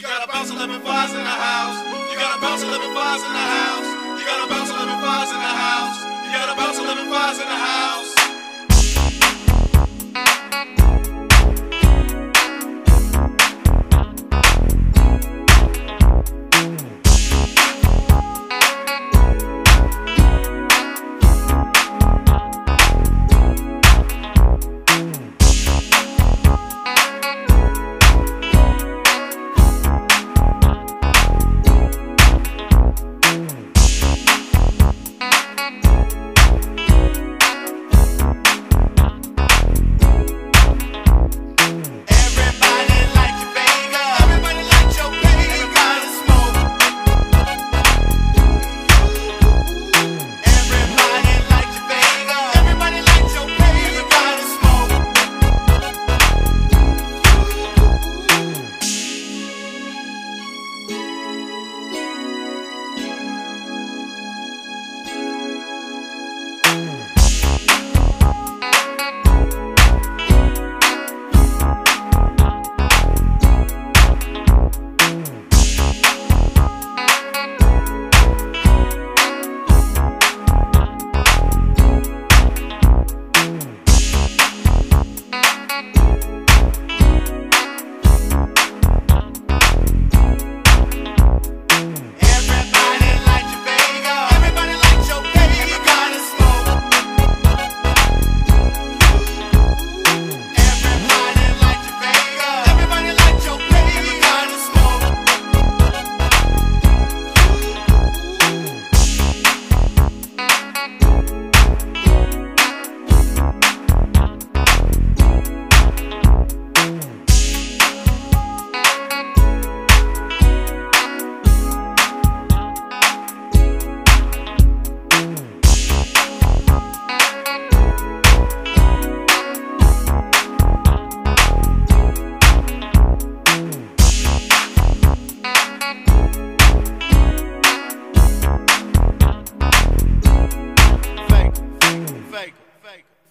You got a bounce 11 bars in the house. You got a bounce 11 bars in the house.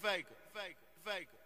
wijken, wijken, wijken.